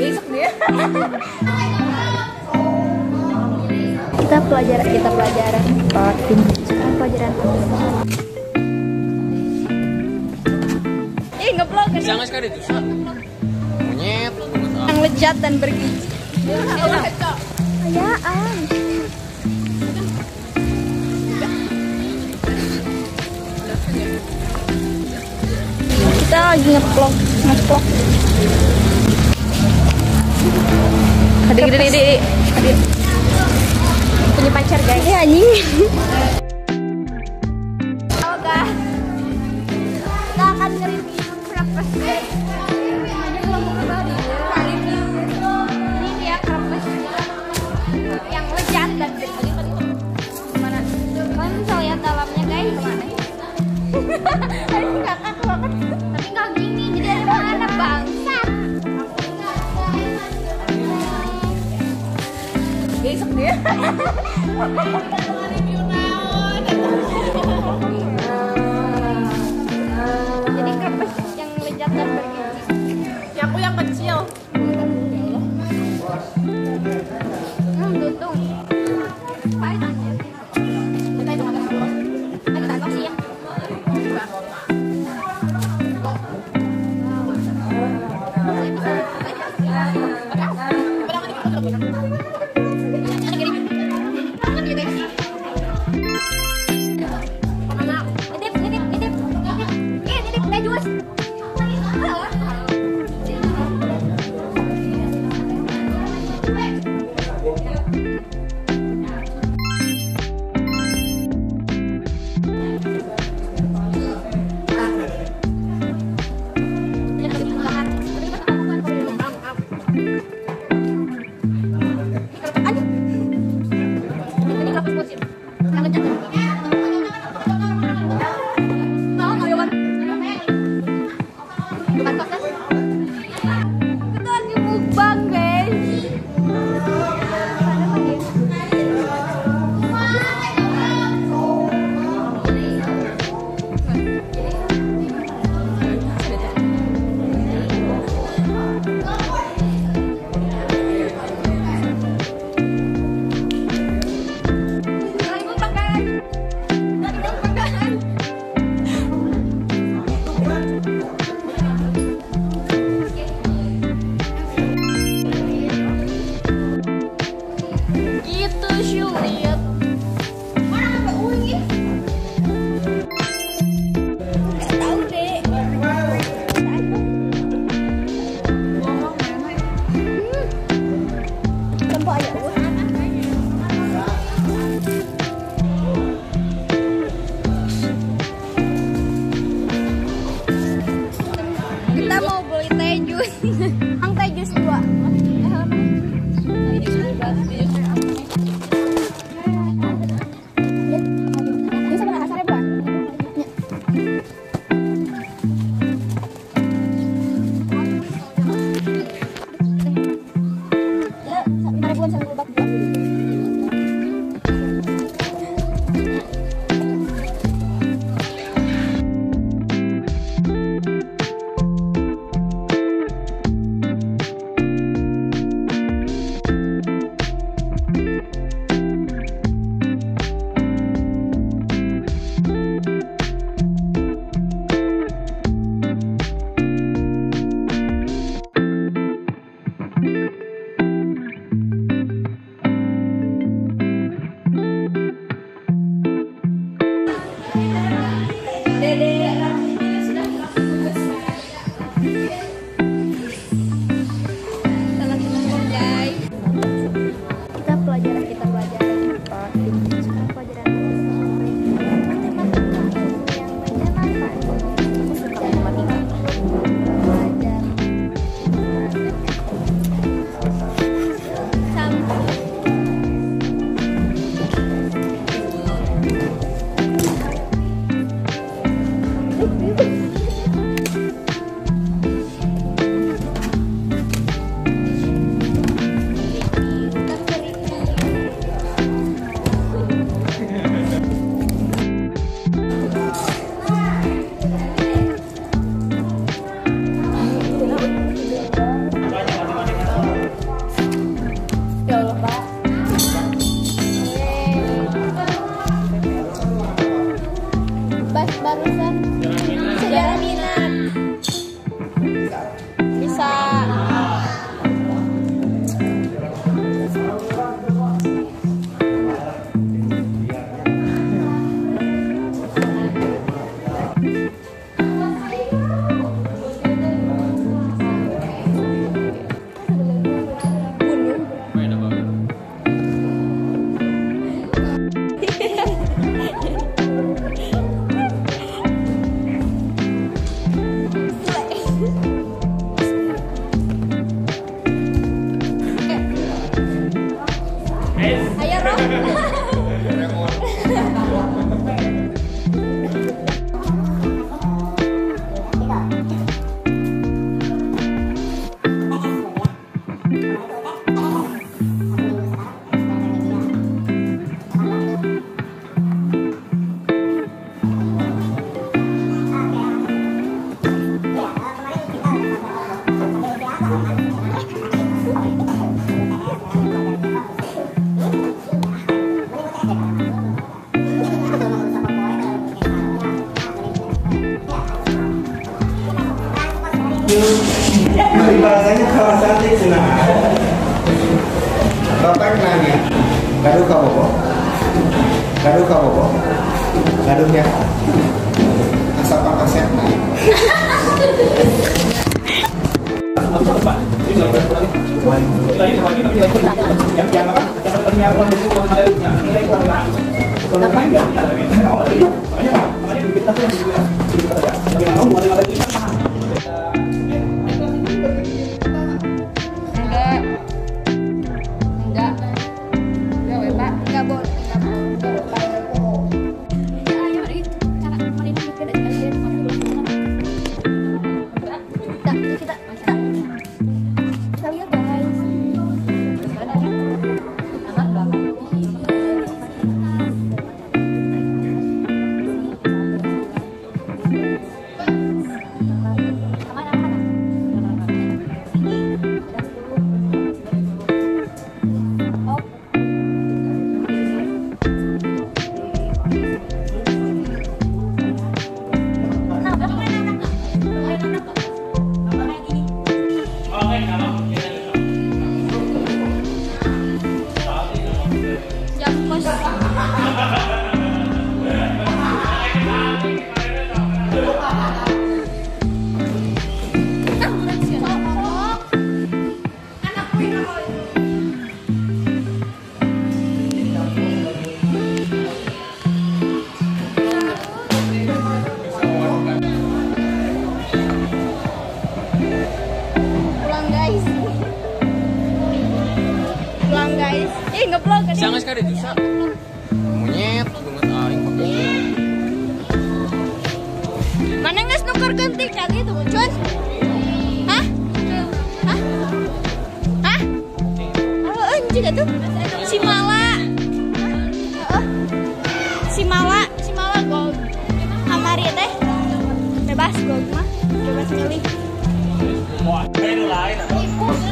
besok dia Kita pelajaran, kita pelajaran. patin Sekarang pelajaran. ih ngeblok kan Jangan sekali itu. Monyet. yang lezat dan bergizi Ayaan. kita lagi ngeplok ngeplok hadir hadir hadir hadir Punya pacar guys. ya anjing Ha ha ha ha! 的兄弟有了吧 Tapi bahasanya kalah cantik senang. Bapak nanya, kado kau apa? Kado kau apa? Kado asap apa? Yang yang apa? Yang itu kemarin nilai kurang. Kalau banyak, banyak, yang banyak, banyak, banyak, banyak, banyak, banyak, Jangan sekali bisa Monyet, banget aing ah, pakai. Mana nggak nuker ganti kali itu, Cun? Hah? Hah? Hah? Oh, anjing tuh si Mala. Si Mala, si Mala gold. Kamari ya, teh bebas gold mah, bebas milih. Wah, lain.